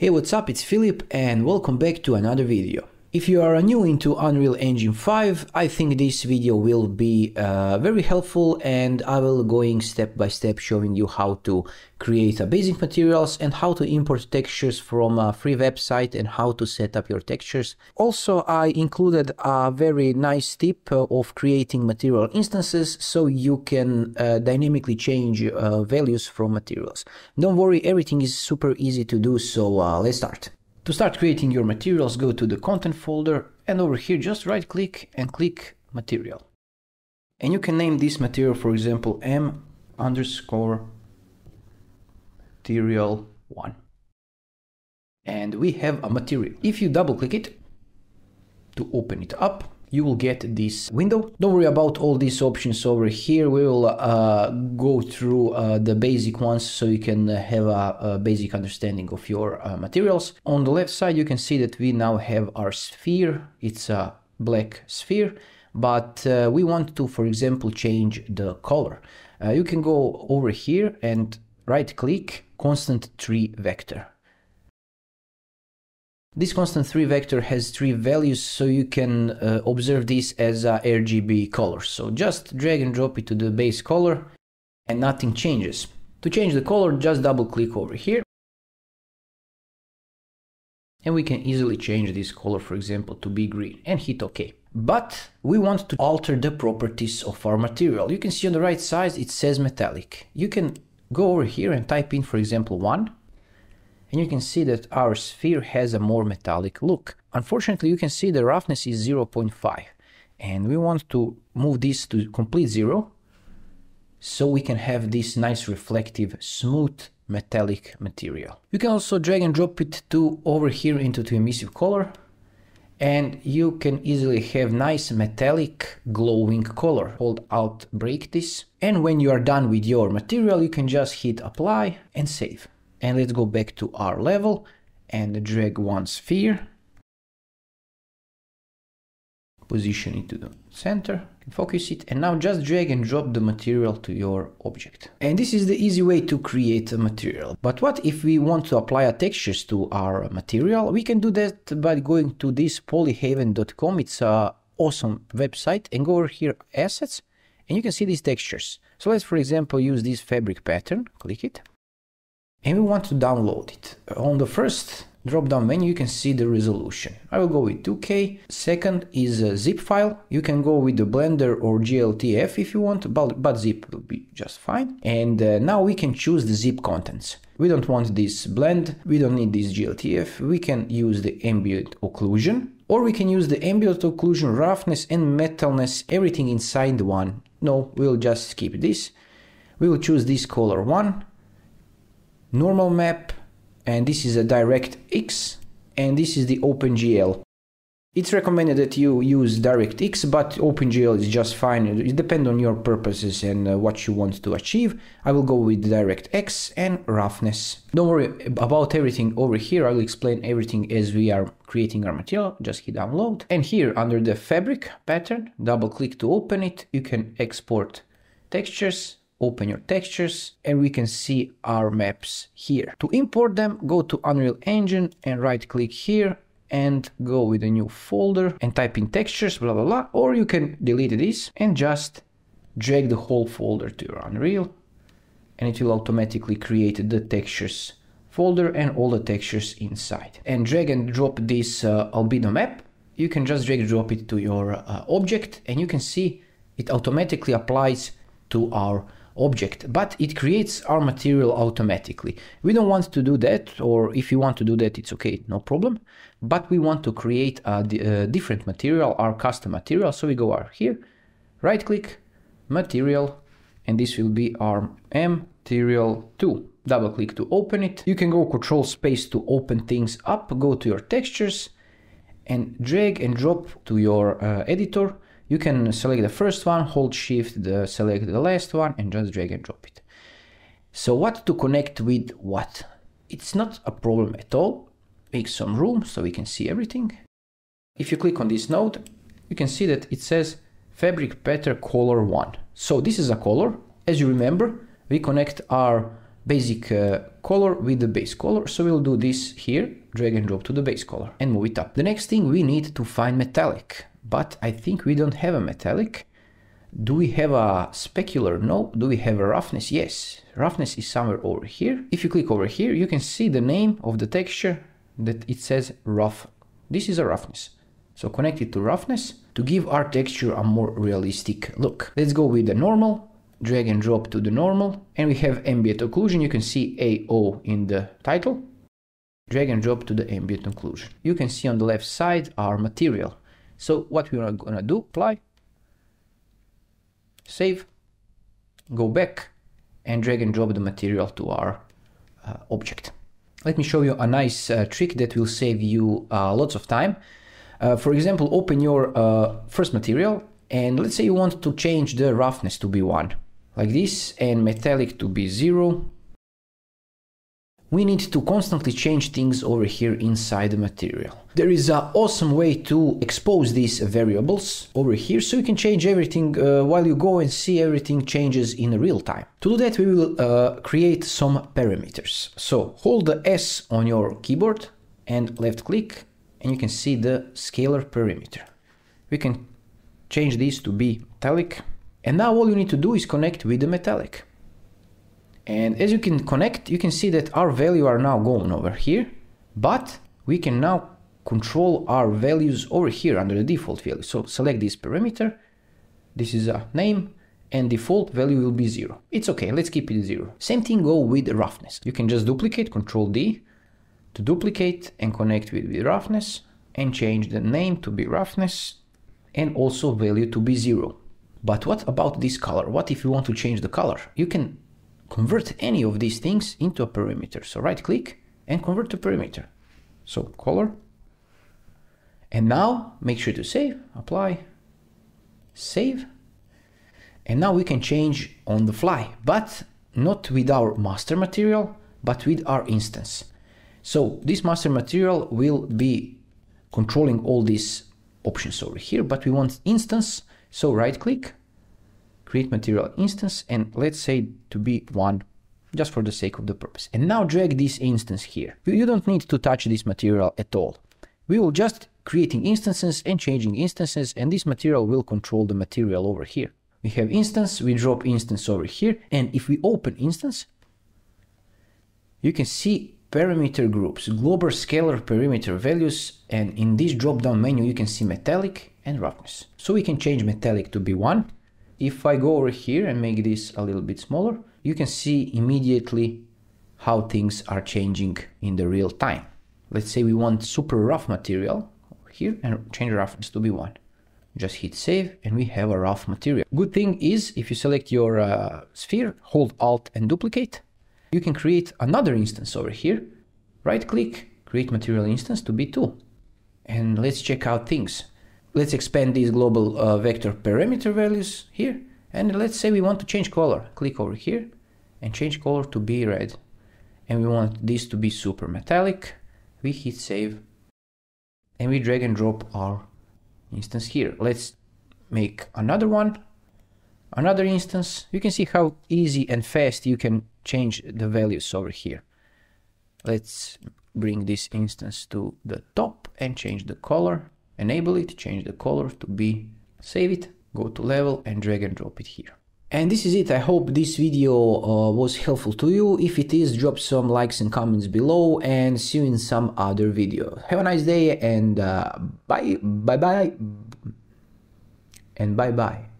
Hey what's up, it's Philip and welcome back to another video. If you are new into Unreal Engine 5, I think this video will be uh, very helpful and I will going step by step showing you how to create a basic materials and how to import textures from a free website and how to set up your textures. Also, I included a very nice tip uh, of creating material instances so you can uh, dynamically change uh, values from materials. Don't worry, everything is super easy to do, so uh, let's start. To start creating your materials, go to the content folder and over here just right click and click material. And you can name this material, for example, m underscore material 1. And we have a material. If you double click it to open it up, you will get this window. Don't worry about all these options over here. We will uh, go through uh, the basic ones so you can have a, a basic understanding of your uh, materials. On the left side, you can see that we now have our sphere. It's a black sphere, but uh, we want to, for example, change the color. Uh, you can go over here and right click constant 3 vector this constant 3 vector has three values, so you can uh, observe this as a RGB color. So just drag and drop it to the base color and nothing changes. To change the color, just double click over here. And we can easily change this color, for example, to be green and hit OK. But we want to alter the properties of our material. You can see on the right side, it says metallic. You can go over here and type in, for example, 1 and you can see that our sphere has a more metallic look. Unfortunately, you can see the roughness is 0.5 and we want to move this to complete zero so we can have this nice reflective smooth metallic material. You can also drag and drop it to over here into the emissive color and you can easily have nice metallic glowing color. Hold alt break this and when you are done with your material you can just hit apply and save. And let's go back to our level and drag one sphere. Position it to the center, focus it, and now just drag and drop the material to your object. And this is the easy way to create a material. But what if we want to apply a textures to our material? We can do that by going to this polyhaven.com. It's a awesome website and go over here assets and you can see these textures. So let's for example use this fabric pattern, click it and we want to download it. On the first drop down menu you can see the resolution. I will go with 2K. Second is a zip file. You can go with the Blender or GLTF if you want, but, but zip will be just fine. And uh, now we can choose the zip contents. We don't want this blend, we don't need this GLTF, we can use the ambient occlusion, or we can use the ambient occlusion, roughness and metalness, everything inside the one. No, we'll just skip this. We will choose this color one normal map and this is a DirectX and this is the OpenGL. It's recommended that you use DirectX, but OpenGL is just fine. It depends on your purposes and uh, what you want to achieve. I will go with DirectX and roughness. Don't worry about everything over here. I will explain everything as we are creating our material. Just hit download. And here under the fabric pattern, double click to open it. You can export textures open your textures and we can see our maps here. To import them, go to Unreal Engine and right click here and go with a new folder and type in textures, blah, blah, blah. Or you can delete this and just drag the whole folder to your Unreal and it will automatically create the textures folder and all the textures inside. And drag and drop this uh, map. You can just drag and drop it to your uh, object and you can see it automatically applies to our object, but it creates our material automatically. We don't want to do that, or if you want to do that, it's okay, no problem. But we want to create a, a different material, our custom material. So we go here, right click, material, and this will be our material 2. Double click to open it. You can go control space to open things up, go to your textures and drag and drop to your uh, editor you can select the first one, hold shift, the, select the last one and just drag and drop it. So what to connect with what? It's not a problem at all. Make some room so we can see everything. If you click on this node, you can see that it says fabric pattern color 1. So this is a color. As you remember, we connect our basic uh, color with the base color. So we'll do this here, drag and drop to the base color and move it up. The next thing we need to find metallic, but I think we don't have a metallic. Do we have a specular? No. Do we have a roughness? Yes. Roughness is somewhere over here. If you click over here, you can see the name of the texture that it says rough. This is a roughness. So connect it to roughness to give our texture a more realistic look. Let's go with the normal drag and drop to the normal and we have ambient occlusion you can see AO in the title drag and drop to the ambient occlusion you can see on the left side our material so what we are gonna do? Apply. Save. Go back and drag and drop the material to our uh, object. Let me show you a nice uh, trick that will save you uh, lots of time. Uh, for example open your uh, first material and let's say you want to change the roughness to be 1 like this and metallic to be zero. We need to constantly change things over here inside the material. There is an awesome way to expose these variables over here so you can change everything uh, while you go and see everything changes in real time. To do that we will uh, create some parameters. So hold the S on your keyboard and left click and you can see the scalar parameter. We can change this to be metallic and now all you need to do is connect with the metallic. And as you can connect, you can see that our value are now going over here, but we can now control our values over here under the default value. So select this parameter, this is a name, and default value will be zero. It's okay, let's keep it zero. Same thing go with roughness. You can just duplicate, control D, to duplicate and connect with, with roughness, and change the name to be roughness, and also value to be zero. But what about this color? What if you want to change the color? You can convert any of these things into a parameter. So right click and convert to parameter. So color. And now make sure to save, apply, save. And now we can change on the fly, but not with our master material, but with our instance. So this master material will be controlling all these options over here, but we want instance so right click, create material instance, and let's say to be one, just for the sake of the purpose. And now drag this instance here. You don't need to touch this material at all. We will just creating instances and changing instances, and this material will control the material over here. We have instance, we drop instance over here, and if we open instance, you can see parameter groups, global scalar parameter values, and in this drop down menu you can see metallic and roughness. So we can change metallic to be 1. If I go over here and make this a little bit smaller, you can see immediately how things are changing in the real time. Let's say we want super rough material here and change roughness to be 1. Just hit save and we have a rough material. Good thing is if you select your uh, sphere, hold alt and duplicate, you can create another instance over here. Right click, create material instance to be 2. And let's check out things. Let's expand these global uh, vector parameter values here. And let's say we want to change color. Click over here and change color to be red. And we want this to be super metallic. We hit save and we drag and drop our instance here. Let's make another one, another instance. You can see how easy and fast you can change the values over here. Let's bring this instance to the top and change the color, enable it, change the color to be, save it, go to level and drag and drop it here. And this is it. I hope this video uh, was helpful to you. If it is, drop some likes and comments below and see you in some other video. Have a nice day and uh, bye, bye bye, and bye bye.